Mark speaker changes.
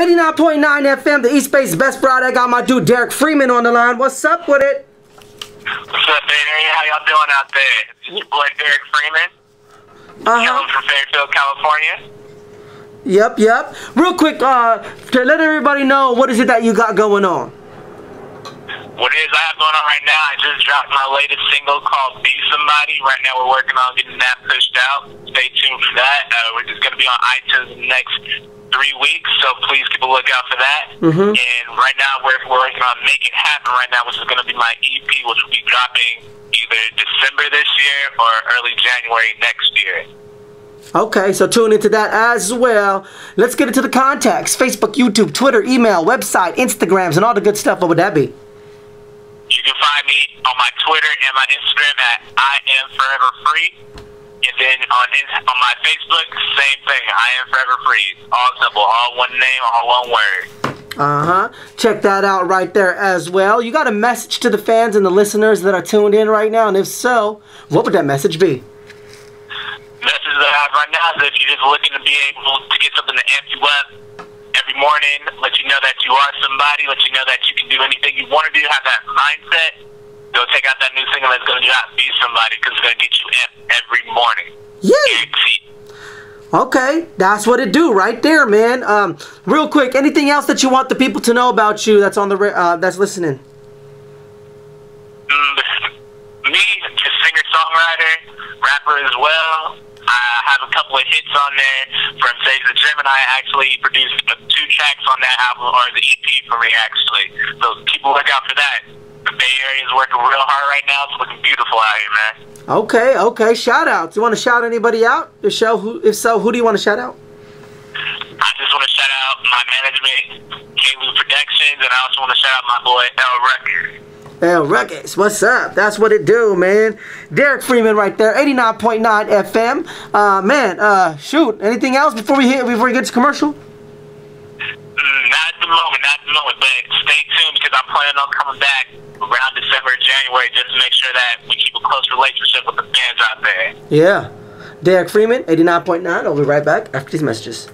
Speaker 1: 89.9 FM, the East Bay's best broad. I got my dude Derek Freeman on the line. What's up with it?
Speaker 2: What's up, Barry? How y'all doing out there? It's your boy Derek Freeman.
Speaker 1: Uh-huh.
Speaker 2: Coming from Fairfield, California.
Speaker 1: Yep, yep. Real quick, uh, to let everybody know, what is it that you got going on?
Speaker 2: What it is I have going on right now, I just dropped my latest single called Be Somebody. Right now we're working on getting that pushed out. Stay tuned for that. Uh, just going to be on iTunes next three weeks, so please keep a lookout for that.
Speaker 1: Mhm.
Speaker 2: And right now we're, we're working on Make It Happen right now, which is going to be my EP, which will be dropping either December this year or early January next year.
Speaker 1: Okay, so tune into that as well. Let's get into the contacts. Facebook, YouTube, Twitter, email, website, Instagrams, and all the good stuff. What would that be?
Speaker 2: You can find me on my Twitter and my Instagram at I am forever free. Then on in- on my Facebook, same thing. I am forever free. All simple, all one name, all one word.
Speaker 1: Uh-huh. Check that out right there as well. You got a message to the fans and the listeners that are tuned in right now, and if so, what would that message be?
Speaker 2: Message that I have right now is if you're just looking to be able to get something to amp you up every morning, let you know that you are somebody, let you know that you can do anything you want to do, have that mindset. Go check out that new single that's going to drop, Be Somebody, because it's going to get you amped every morning.
Speaker 1: Yeah.
Speaker 2: Guaranteed.
Speaker 1: Okay, that's what it do right there, man. Um, real quick, anything else that you want the people to know about you that's on the uh, that's listening?
Speaker 2: Mm, me, just singer songwriter, rapper as well. I have a couple of hits on there from Sage the Gemini. I actually produced uh, two tracks on that album, or the EP for me, actually. So keep a lookout for that. The Bay Area is working real hard right now. It's looking beautiful out here, man.
Speaker 1: Okay, okay. Shout outs. You want to shout anybody out? If so, who? If so, who do you want to shout out?
Speaker 2: I just want to shout out my management, K-Lou Productions, and I also want to shout out my boy, L Record.
Speaker 1: L Records, what's up? That's what it do, man. Derek Freeman right there, 89.9 FM. Uh, man, uh, shoot. Anything else before we hit before we get to commercial?
Speaker 2: Mm, not at the moment, not at the moment, but stay tuned because I'm planning on coming back around December, January, just to make sure that we keep a close relationship with the fans out there.
Speaker 1: Yeah. Derek Freeman, 89.9. I'll be right back after these messages.